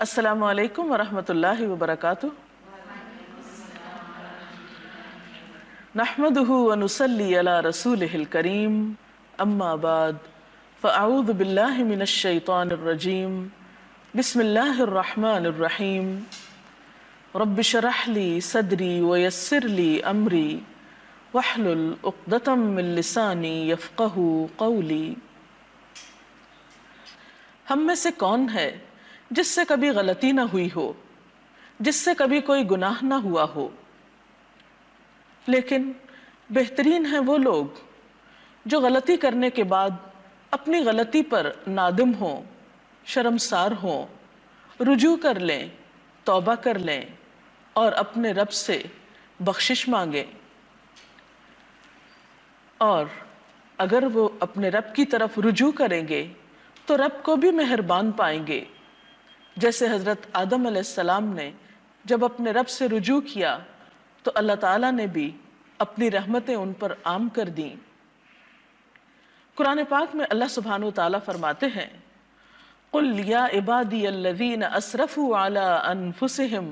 अस्सलाम वालेकुम वरहमतुल्लाहि वबरकातुह नहमदुहु व नुसल्ली अला रसूलिहिल करीम अम्मा बाद फ़अऊज़ु बिल्लाहि मिनश शैतानिर रजीम बिस्मिल्लाहिर रहमानिर रहीम रब्बि शरह ली सदरी व यस्सिर ली अमरी वहलुल उक़दतम मिन लिसानी यफ़क़हू क़ौली हम में से कौन है जिससे कभी गलती ना हुई हो, जिससे कभी कोई गुनाह ना हुआ हो। लेकिन बेहतरीन है वो लोग जो गलती करने के बाद अपनी गलती पर नादिम हों, शर्मसार हों, रुजू कर लें, तौबा कर लें और अपने रब से बख्शिश मांगें। और अगर वो अपने रब की तरफ़ रुजू करेंगे तो रब को भी मेहरबान पाएँगे। जैसे हज़रत आदम सलाम ने जब अपने रब से रुजू किया तो अल्लाह ताला ने भी अपनी रहमतें उन पर आम कर दी। कुरान पाक में अल्लाह सुबहान ताला फरमाते हैं, कुल या इबादी अल्लज़ीन असरफु अला अनफुसिहिम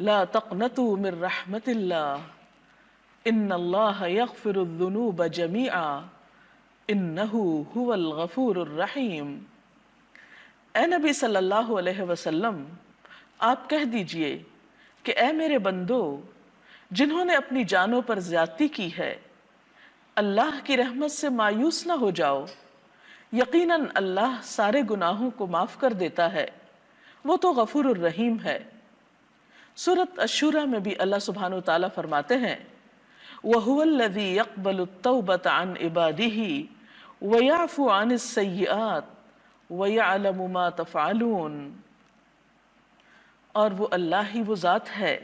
ला तक़नतु मिर रहमतिल्लाह। इन्नल्लाह यग़फिरुद्दुनूब जमीआ। इन्नहु हुवल गफूरुर रहीम। ए नबी सल्लल्लाहु अलैहि वसल्लम, आप कह दीजिए कि ए मेरे बंदो, जिन्होंने अपनी जानों पर ज्यादती की है, अल्लाह की रहमत से मायूस ना हो जाओ। यकीनन अल्लाह सारे गुनाहों को माफ़ कर देता है। वो तो गफूर रहीम है। सूरत अशूरा में भी अल्लाह सुबहान ताला फरमाते हैं वहुवल्लज़ी यक़बलु तौबत अन इबादिही, वयाफ़ु अन सय्यात वयालमु तफ़ालून और वो अल्लाह ही वो ज़ात है,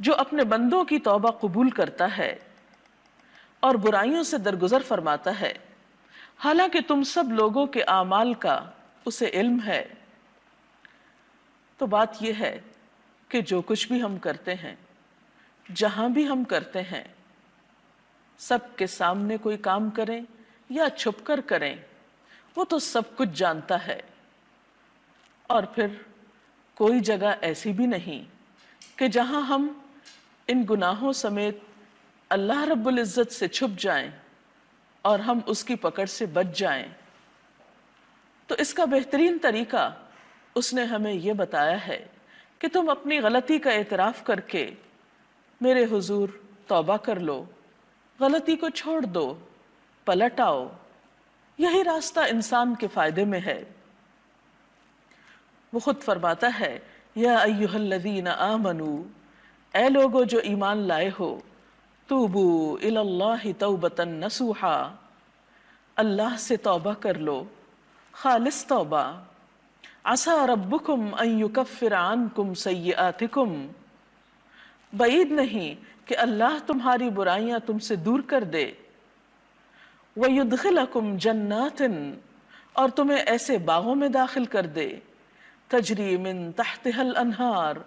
जो अपने बंदों की तौबा कबूल करता है और बुराइयों से दरगुजर फरमाता है। हालाँकि तुम सब लोगों के आमाल का उसे इल्म है। तो बात यह है कि जो कुछ भी हम करते हैं, जहाँ भी हम करते हैं, सबके सामने कोई काम करें या छुप कर करें वो तो सब कुछ जानता है। और फिर कोई जगह ऐसी भी नहीं कि जहाँ हम इन गुनाहों समेत अल्लाह रब्बुल इज़्ज़त से छुप जाएँ और हम उसकी पकड़ से बच जाएँ। तो इसका बेहतरीन तरीका उसने हमें यह बताया है कि तुम अपनी गलती का एतराफ़ करके मेरे हुजूर तौबा कर लो, गलती को छोड़ दो, पलट आओ यही रास्ता इंसान के फ़ायदे में है। वो खुद फरमाता है, या अयुहल्लदीन आमनु ए लोगो जो ईमान लाए हो, तूबू इल्लाहि तौबतन नसूहा, अल्लाह से तौबा कर लो, खालिस तौबा असा रब्बुकुम अन युकफ्फिर अनकुम सय्यातिकुम, बईद नहीं कि अल्लाह तुम्हारी बुराइयाँ तुमसे दूर कर दे। वयुदखिलकुम जन्नातिन और तुम्हें ऐसे बागों में दाखिल कर दे तजरी मिन तहतहल अनहार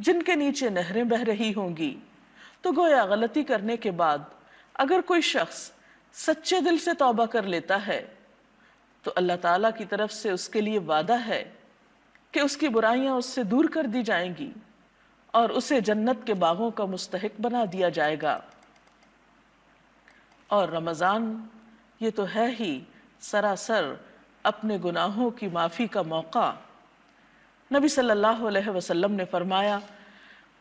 जिनके नीचे नहरें बह रही होंगी तो गोया गलती करने के बाद अगर कोई शख्स सच्चे दिल से तौबा कर लेता है तो अल्लाह ताला की तरफ़ से उसके लिए वादा है कि उसकी बुराइयाँ उससे दूर कर दी जाएँगी और उसे जन्नत के बागों का मुस्तहिक बना दिया जाएगा और रमज़ान ये तो है ही सरासर अपने गुनाहों की माफ़ी का मौका। नबी सल्लल्लाहु अलैहि वसल्लम ने फरमाया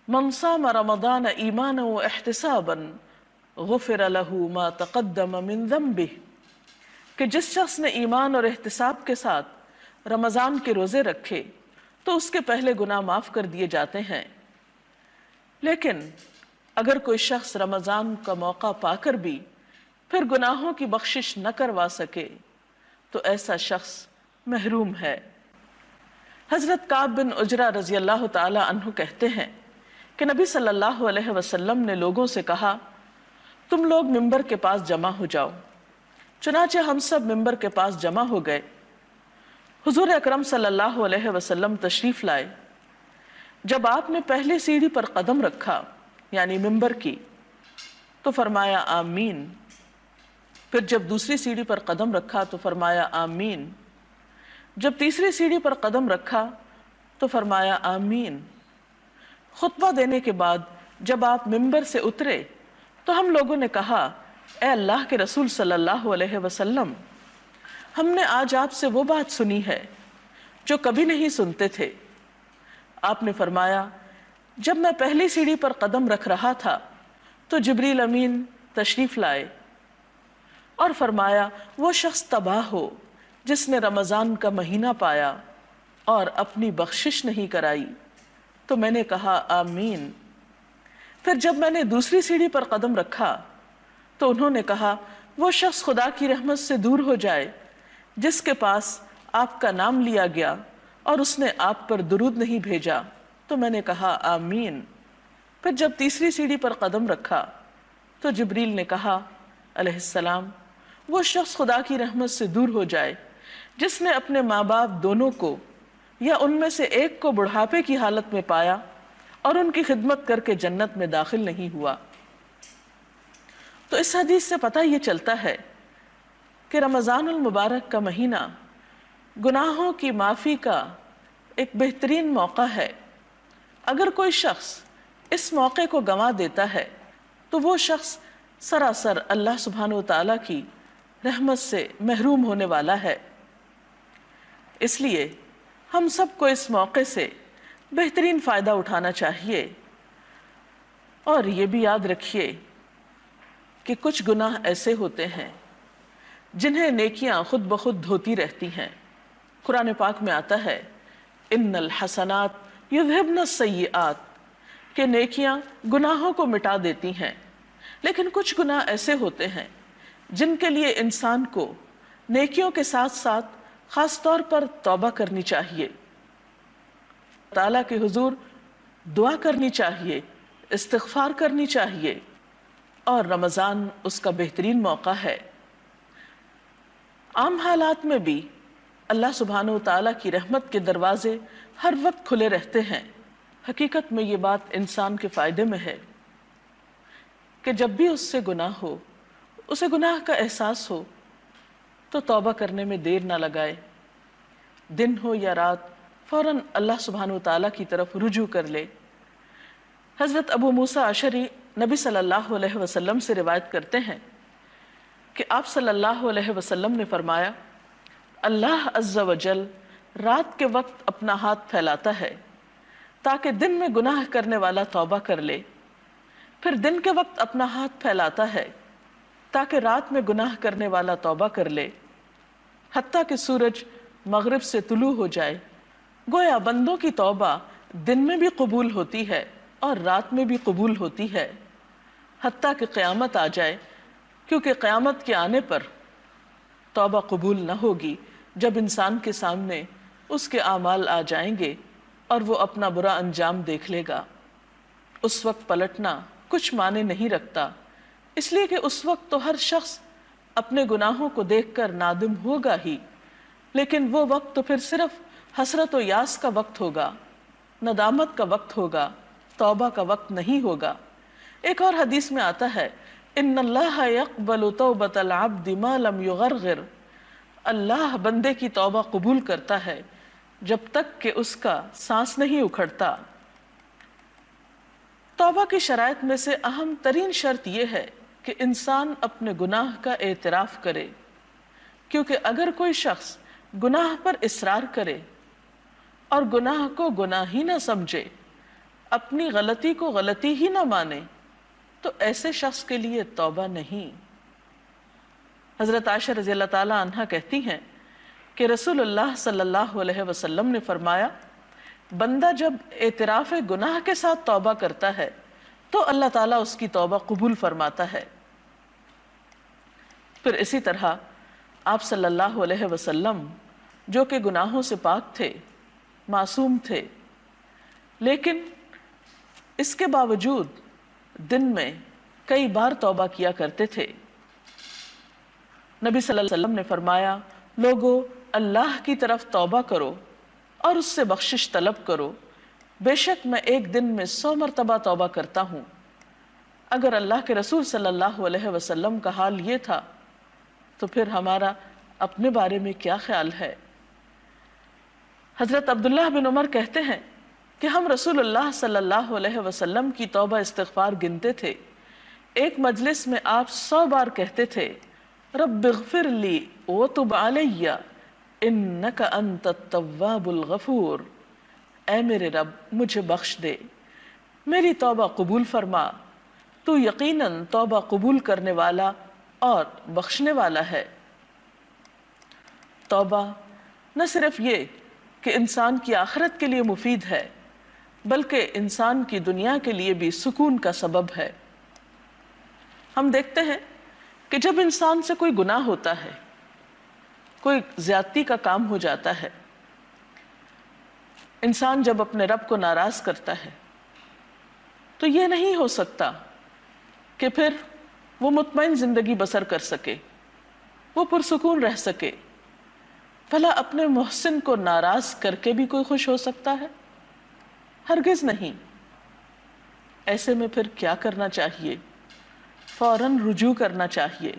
मनसाम रमदान ईमान व एहतसाबन, गुफिर लहू मा तक़द्दम मिन ज़म्बिह कि जिस शख्स ने ईमान और एहतसाब के साथ रमज़ान के रोज़े रखे तो उसके पहले गुनाह माफ़ कर दिए जाते हैं। लेकिन अगर कोई शख्स रमज़ान का मौका पाकर भी फिर गुनाहों की बख्शिश न करवा सके तो ऐसा शख्स महरूम है। हज़रत काब बिन उजरा रज़ी अल्लाह तु कहते हैं कि नबी सल्लल्लाहु अलैहि वसल्लम ने लोगों से कहा, तुम लोग मिंबर के पास जमा हो जाओ। चुनाचे हम सब मिंबर के पास जमा हो गए। हुजूर अकरम सल्लल्लाहु अलैहि वसल्लम तशरीफ़ लाए। जब आपने पहले सीढ़ी पर कदम रखा, यानी मिंबर की तो फरमाया, आमीन। फिर जब दूसरी सीढ़ी पर कदम रखा तो फरमाया, आमीन. जब तीसरी सीढ़ी पर कदम रखा तो फरमाया, आमीन. खुतबा देने के बाद जब आप मिंबर से उतरे तो हम लोगों ने कहा, ए अल्लाह के रसूल सल्लल्लाहु अलैहि वसल्लम, हमने आज आपसे वो बात सुनी है जो कभी नहीं सुनते थे। आपने फरमाया, जब मैं पहली सीढ़ी पर कदम रख रहा था तो जबरील अमीन तशरीफ़ लाए और फरमाया, वो शख्स तबाह हो, जिसने रमज़ान का महीना पाया और अपनी बख्शिश नहीं कराई। तो मैंने कहा, आमीन। फिर जब मैंने दूसरी सीढ़ी पर कदम रखा तो उन्होंने कहा, वो शख्स खुदा की रहमत से दूर हो जाए, जिसके पास आपका नाम लिया गया और उसने आप पर दुरूद नहीं भेजा। तो मैंने कहा, आमीन। फिर जब तीसरी सीढ़ी पर कदम रखा तो जबरील ने कहा, अलैहिस्सलाम वो शख्स खुदा की रहमत से दूर हो जाए, जिसने अपने माँ बाप दोनों को या उनमें से एक को बुढ़ापे की हालत में पाया और उनकी खिदमत करके जन्नत में दाखिल नहीं हुआ। तो इस हदीस से पता ये चलता है कि रमज़ान मुबारक का महीना गुनाहों की माफ़ी का एक बेहतरीन मौका है। अगर कोई शख्स इस मौके को गंवा देता है तो वो शख्स सरासर अल्लाह सुबहान तआला की रहमत से महरूम होने वाला है। इसलिए हम सबको इस मौके से बेहतरीन फ़ायदा उठाना चाहिए। और ये भी याद रखिए कि कुछ गुनाह ऐसे होते हैं जिन्हें नेकियाँ खुद ब खुद धोती रहती हैं। कुरान पाक में आता है, इन्नल हसनात युद्धबन सयात के नेकियाँ गुनाहों को मिटा देती हैं। लेकिन कुछ गुनाह ऐसे होते हैं जिनके लिए इंसान को नेकियों के साथ साथ ख़ास तौर पर तौबा करनी चाहिए। ताला के हुजूर दुआ करनी चाहिए इस्तफार करनी चाहिए और रमज़ान उसका बेहतरीन मौका है। आम हालात में भी अल्लाह सुबहान तला की रहमत के दरवाजे हर वक्त खुले रहते हैं। हकीकत में ये बात इंसान के फ़ायदे में है कि जब भी उससे गुनाह हो उसे गुनाह का एहसास हो तो तौबा करने में देर ना लगाए। दिन हो या रात, फ़ौरन अल्लाह सुबहान ताला की तरफ़ रुजू कर ले। हज़रत अबू मूसा अशरी नबी सल्लल्लाहु अलैहि वसल्लम से रिवायत करते हैं कि आप सल्लल्लाहु अलैहि वसल्लम ने फरमाया, अल्लाह अज्जा वजल रात के वक्त अपना हाथ फैलाता है, ताकि दिन में गुनाह करने वाला तौबा कर ले। फिर दिन के वक्त अपना हाथ फैलाता है ताकि रात में गुनाह करने वाला तौबा कर ले। हती कि सूरज मगरब से तुलू हो जाए। गोया बंदों की तौबा दिन में भी कबूल होती है और रात में भी कबूल होती है। हती कि क़यामत आ जाए, क्योंकि क़्यामत के आने पर तौबा कबूल न होगी। जब इंसान के सामने उसके आमाल आ जाएँगे और वो अपना बुरा अंजाम देख लेगा। उस वक्त पलटना कुछ माने नहीं रखता। इसलिए कि उस वक्त तो हर शख्स अपने गुनाहों को देखकर नादिम होगा ही, लेकिन वो वक्त तो फिर सिर्फ़ हसरत व यास का वक्त होगा नदामत का वक्त होगा, तौबा का वक्त नहीं होगा। एक और हदीस में आता है इन अल्लाह बंदे की तौबा कबूल करता है, जब तक कि उसका सांस नहीं उखड़ता। तौबा की शरात में से अहम तरीन शर्त यह है कि इंसान अपने गुनाह का एतराफ़ करे। क्योंकि अगर कोई शख्स गुनाह पर इसरार करे और गुनाह को गुनाह ही ना समझे, अपनी गलती को गलती ही ना माने तो ऐसे शख्स के लिए तौबा नहीं। हज़रत आशा रज़ी अल्लाह कहती हैं कि रसूलुल्लाह सल्लल्लाहु अलैहि वसल्लम ने फरमाया, बंदा जब एतराफ़ गुनाह के साथ तौबा करता है तो अल्लाह ताला उसकी तौबा कबूल फरमाता है। फिर इसी तरह आप सल्लल्लाहु अलैहि वसल्लम, जो कि गुनाहों से पाक थे, मासूम थे। लेकिन इसके बावजूद दिन में कई बार तौबा किया करते थे। नबी सल्लल्लाहु अलैहि वसल्लम ने फरमाया, लोगों, अल्लाह की तरफ़ तौबा करो और उससे बख्शिश तलब करो। बेशक मैं एक दिन में सौ मरतबा तौबा करता हूँ। अगर अल्लाह के रसूल सल्लल्लाहु अलैहि वसल्लम का हाल ये था तो फिर हमारा अपने बारे में क्या ख्याल है? हज़रत अब्दुल्ला बिन उमर कहते हैं कि हम रसूलुल्लाह सल्लल्लाहु अलैहि वसल्लम की तौबा इस्तगफार गिनते थे। एक मजलिस में आप सौ बार कहते थे रब ली ओ तुब आलिया तव्वाबुल गफूर। ए मेरे रब, मुझे बख्श दे। मेरी तौबा कबूल फरमा। तू यकीनन तौबा कबूल करने वाला और बख्शने वाला है। तौबा न सिर्फ़ ये कि इंसान की आखिरत के लिए मुफीद है, बल्कि इंसान की दुनिया के लिए भी सुकून का सबब है। हम देखते हैं कि जब इंसान से कोई गुनाह होता है, कोई ज्यादती का काम हो जाता है, इंसान जब अपने रब को नाराज़ करता है तो यह नहीं हो सकता कि फिर वो मुतमिन ज़िंदगी बसर कर सके, वो पुरसकून रह सके। भला अपने मोहसिन को नाराज़ करके भी कोई खुश हो सकता है? हरगिज नहीं। ऐसे में फिर क्या करना चाहिए? फ़ौरन रुजू करना चाहिए।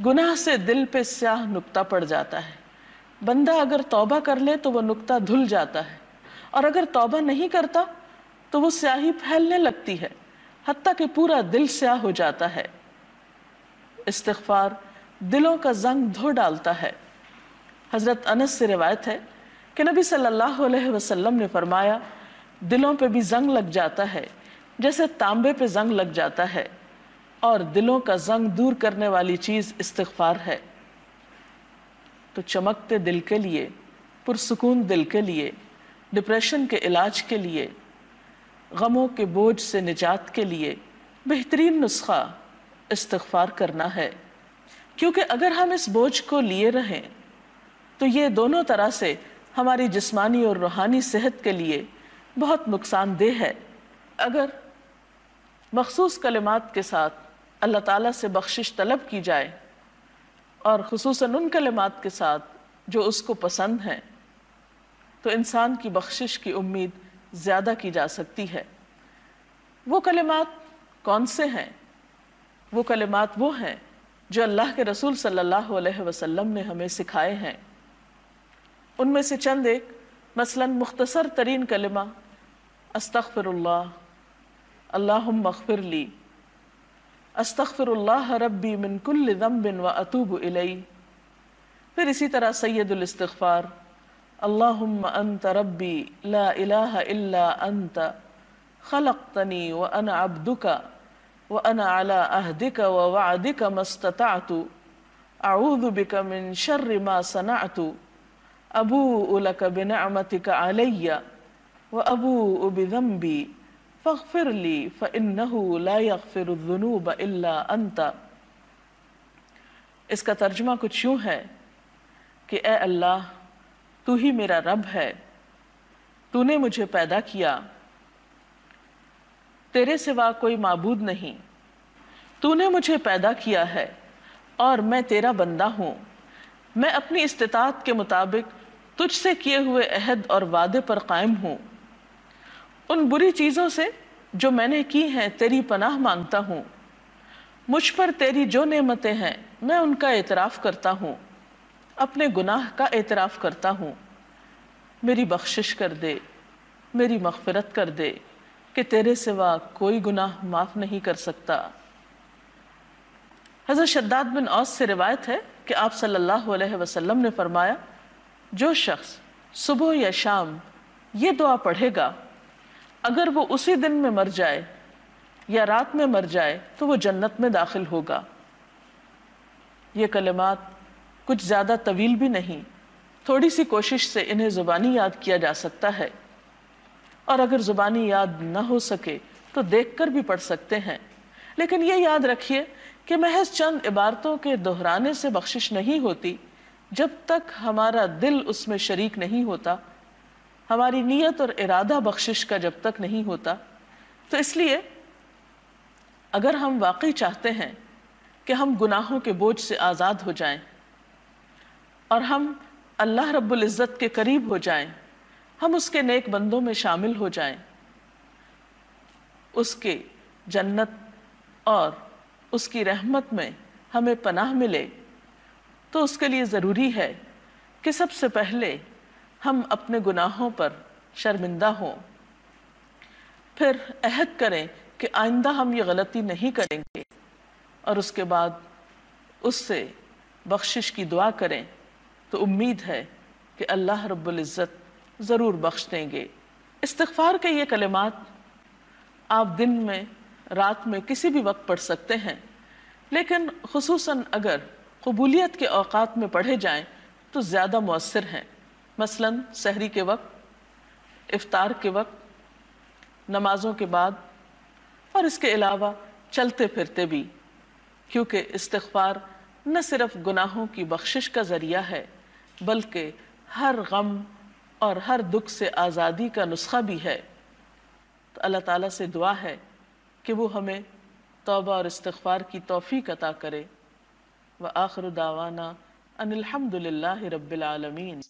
गुनाह से दिल पे स्याह नुक्ता पड़ जाता है। बंदा अगर तौबा कर ले तो वह नुक्ता धुल जाता है। और अगर तौबा नहीं करता तो वो स्याही फैलने लगती है। हती कि पूरा दिल स्याह हो जाता है। इस्तफार दिलों का जंग धो डालता है। हज़रत अनस से रिवायत है कि नबी सल्लल्लाहु अलैहि वसल्लम ने फरमाया, दिलों पे भी जंग लग जाता है, जैसे तांबे पे जंग लग जाता है, और दिलों का जंग दूर करने वाली चीज़ इस्तफार है। तो चमकते दिल के लिए, पुरसकून दिल के लिए डिप्रेशन के इलाज के लिए गमों के बोझ से निजात के लिए बेहतरीन नुस्खा इस्तफार करना है। क्योंकि अगर हम इस बोझ को लिए रहें तो ये दोनों तरह से हमारी जिस्मानी और रूहानी सेहत के लिए बहुत नुकसानदेह है। अगर मखसूस कलिमात के साथ अल्लाह ताला से बख्शिश तलब की जाए और खसूस उन कलिमात के साथ जो उसको पसंद हैं तो इंसान की बख्शिश की उम्मीद ज़्यादा की जा सकती है। वो कलिमात कौन से हैं? वो कलिमात वो हैं जो अल्लाह के रसूल सल्लल्लाहु अलैहि वसल्लम ने हमें सिखाए हैं। उनमें से चंद एक, मसलन मुख्तसर तरीन कलिमा, अस्तगफिरुल्लाह, अल्लाहुम्म मगफिरली अस्तगफिरुल्लाह रब्बी मिन कुल्ल ज़म्बिन व अतूब इलई फिर इसी तरह सैयदुल इस्तिगफार अल्लाहुम्म अंत रब्बी ला इलाहा इल्ला अंत खलक़तनी व अना अब्दुका व अना अला अहदिका व वअदिका मस्ततअतु अऊज़ु बिका मिन शर्रि मा सनअतु अबू उलक बिनअमतिक अलैया व अबू बिज़म्बी फ़ग़फ़िर ली फ़इन्नहु ला यग़फ़िरुज़्ज़ुनूब इल्ला अंता इसका तर्जुमा कुछ यूँ है कि ए अल्लाह तू ही मेरा रब है। तूने मुझे पैदा किया। तेरे सिवा कोई माबूद नहीं। तूने मुझे पैदा किया है और मैं तेरा बंदा हूँ। मैं अपनी इस्तात के मुताबिक तुझसे किए हुए अहद और वादे पर कायम हूँ। उन बुरी चीज़ों से जो मैंने की हैं, तेरी पनाह माँगता हूँ। मुझ पर तेरी जो नेमतें हैं, मैं उनका एतराफ़ करता हूँ। अपने गुनाह का एतराफ़ करता हूँ। मेरी बख्शिश कर दे, मेरी मगफरत कर दे कि तेरे सिवा कोई गुनाह माफ़ नहीं कर सकता। हज़रत शद्दाद बिन औस से रिवायत है कि आप सल्लल्लाहु अलैहि वसल्लम ने फरमाया, जो शख्स सुबह या शाम ये दुआ पढ़ेगा, अगर वो उसी दिन में मर जाए या रात में मर जाए तो वो जन्नत में दाखिल होगा। ये कलमात कुछ ज़्यादा तवील भी नहीं। थोड़ी सी कोशिश से इन्हें ज़ुबानी याद किया जा सकता है। और अगर ज़ुबानी याद न हो सके तो देखकर भी पढ़ सकते हैं। लेकिन ये याद रखिए कि महज चंद इबारतों के दोहराने से बख्शिश नहीं होती। जब तक हमारा दिल उसमें शरीक नहीं होता, हमारी नीयत और इरादा बख्शिश का जब तक नहीं होता तो इसलिए अगर हम वाकई चाहते हैं कि हम गुनाहों के बोझ से आज़ाद हो जाएँ और हम अल्लाह रब्बुल इज़्ज़त के करीब हो जाएँ। हम उसके नेक बंदों में शामिल हो जाएँ। उसके जन्नत और उसकी रहमत में हमें पनाह मिले। तो उसके लिए ज़रूरी है कि सबसे पहले हम अपने गुनाहों पर शर्मिंदा हों। फिर अहद करें कि आइंदा हम ये गलती नहीं करेंगे और उसके बाद उससे बख्शिश की दुआ करें। तो उम्मीद है कि अल्लाह रब्बुल इज़्ज़त ज़रूर बख्श देंगे। इस्तग़फ़ार के ये कलिमात आप दिन में, रात में किसी भी वक्त पढ़ सकते हैं। लेकिन खसूस अगर कबूलियत के अवकात में पढ़े जाएँ तो ज़्यादा मौसर हैं। मसलन सहरी के वक्त, इफ्तार के वक्त, नमाज़ों के बाद, और इसके अलावा चलते फिरते भी। क्योंकि इस्तग़फ़ार न सिर्फ़ गुनाहों की बख्शिश का ज़रिया है बल्कि हर गम और हर दुख से आज़ादी का नुस्खा भी है। तो अल्लाह ताला से दुआ है कि वो हमें तोबा और इस्तार की तोफ़ी अता करे। व आखिर दावाना अनिलहमदिल्ला रबालमीन